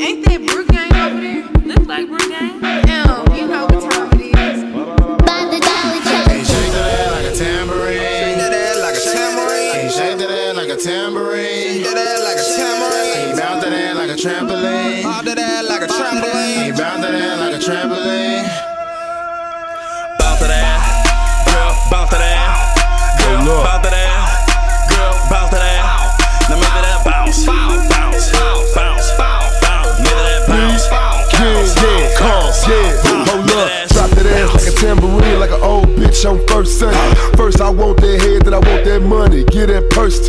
Ain't that Brook Gang over there? Look like Brook Gang. Damn, you know what time it is. By the Dollar that like a tambourine. Shake that ass like a tambourine. Shake that ass like a tambourine. Shake that ass like a tambourine. Bounce that ass like a trampoline. That. Bounce that ass like a trampoline. Bounce that ass, girl. Bounce that ass, girl. That.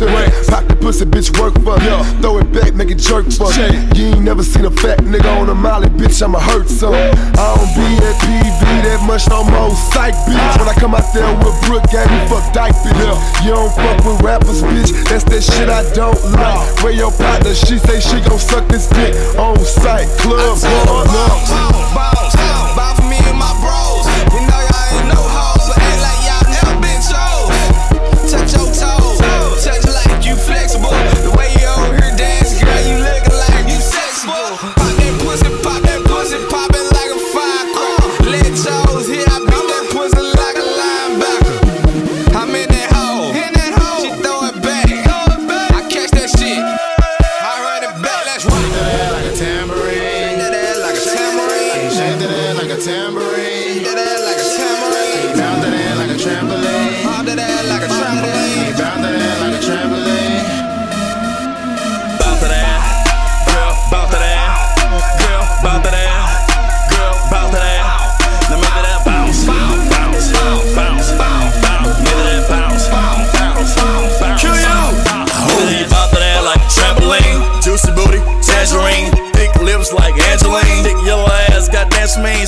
That purse to me. Pop the pussy, bitch, work for me. Throw it back, make it jerk for me. You ain't never seen a fat nigga on a molly, bitch, I'ma hurt some. I don't be at PV that much no more. Psych, bitch. When I come out there with Brook Gang, we fuck dyke, bitch. You don't fuck with rappers, bitch. That's that shit I don't like. Where your partner, she say she gon' suck this dick on site. Club, bar, tambourine. That ass like a tambourine. Bounce that ass like a trampoline. Pop that ass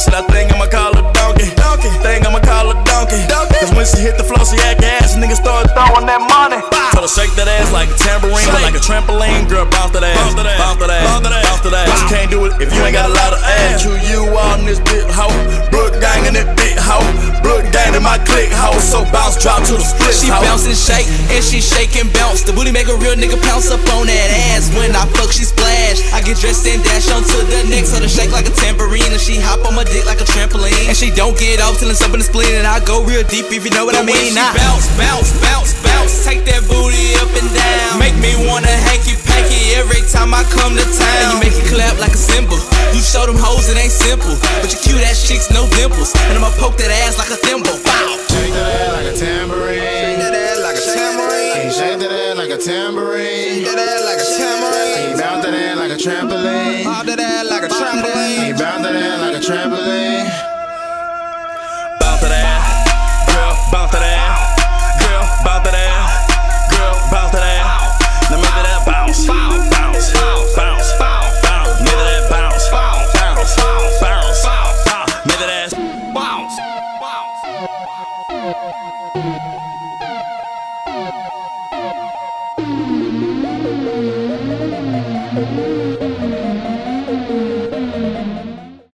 Shit, I think I'ma call her donkey, donkey. Think I'ma call her donkey, donkey. Cause when she hit the floor, she act ass, niggas start throwing that money. Told her shake that ass like a tambourine, but like a trampoline, girl, bounce that ass, bounce that ass, bounce that ass, bounce that ass. But you can't do it if you ain't got a lot of ass. You, you in this big hoe, Brook gang in that big hoe, Brook gang in my click hoe. So bounce, drop to the split She hoe. bounce and shake, and she shake and bounce. The booty make a real nigga pounce up on that ass. When I fuck, she splash. I get dressed and dash onto the next, so to shake like a tambourine, she hop on my dick like a trampoline. And she don't get off till it's up in the spleen, and I go real deep if you know what I But when mean. she Nah. bounce, bounce, bounce, bounce. Take that booty up and down. Make me wanna hanky panky every time I come to town. And you make it clap like a cymbal. You show them hoes it ain't simple, but you cute ass chicks no dimples, and I'ma poke that ass like a thimble. Bow. Shake that ass like a tambourine. that ass like a tambourine. Shake that ass like a tambourine. That ass like a tambourine. Bounce that ass like a trampoline. Pop that ass like a trampoline. Bounce that ass Thank you.